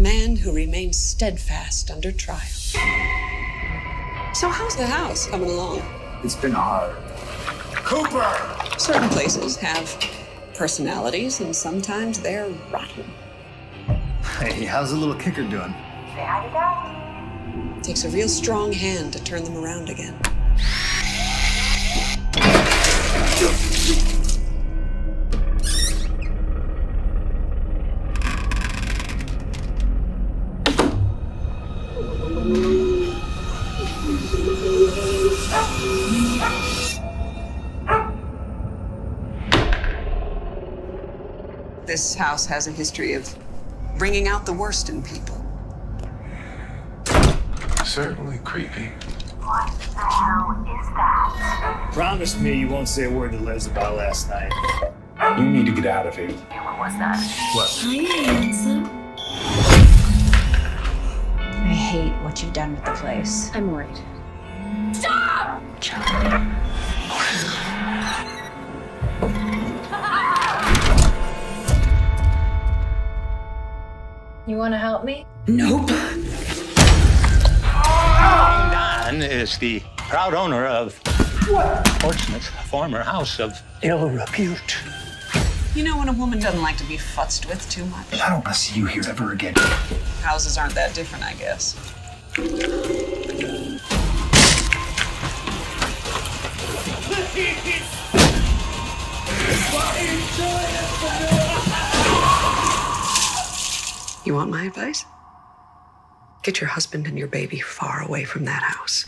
man who remains steadfast under trial. So, how's the house coming along? It's been hard. Cooper! Certain places have personalities, and sometimes they're rotten. Hey, how's the little kicker doing? Say hi to Daddy. Takes a real strong hand to turn them around again. This house has a history of bringing out the worst in people. Certainly creepy. What the hell is that? Promise me you won't say a word to Liz about last night. You need to get out of here. What was that? What? Hi, handsome. I hate what you've done with the place. I'm worried. Stop! Charlie. You want to help me? Nope. Don is the proud owner of Portsmouth's former house of ill repute. You know when a woman doesn't like to be futzed with too much? I don't want to see you here ever again. Houses aren't that different, I guess. You want my advice? Get your husband and your baby far away from that house.